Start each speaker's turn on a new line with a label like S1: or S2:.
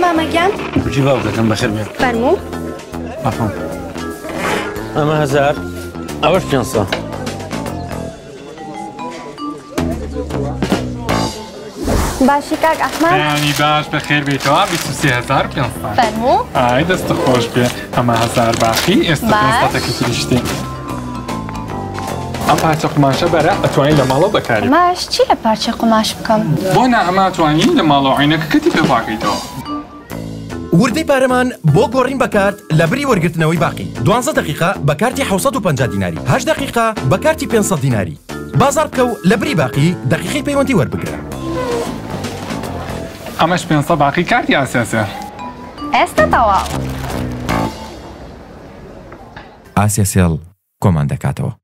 S1: هم؟ اگم
S2: جیبم بکن بخیر میام فرمو مفهوم اما هزار اولش پیانسا
S3: باشی کاک احمد
S2: یعنی باش بخیر بیتو هم بیستو سی هزار
S4: پیانسا فرمو آی دستو خوش بیا اما هزار باقی استو پیانسا تکی کلیشتی ئەم پارچە قماشە بەرە ئەتوانین لە ماڵەوە بەکاری
S1: ماش چی لە پارچە قماش بکەم
S4: بۆ نا ئەماتوانین لە ماڵەوە عینەکە کەتی پێ باقییتەوە.
S5: وردەی پارەمان بۆ گۆڕین بەکارت لە بری وەرگرتنەوەی باقی 12 دقیقا بە کارتی 650 دیناری هەش دقیقا بە کارتی 500 دیناری بازار بکە و لە بری باقی دقیقی
S4: پەیوەندی وەربگرە ئەمەش 500 باقی کارتی ئاسیاسە
S6: ئێستا تەواو
S4: ئاسیاسێڵ
S5: کۆمان دەکاتەوە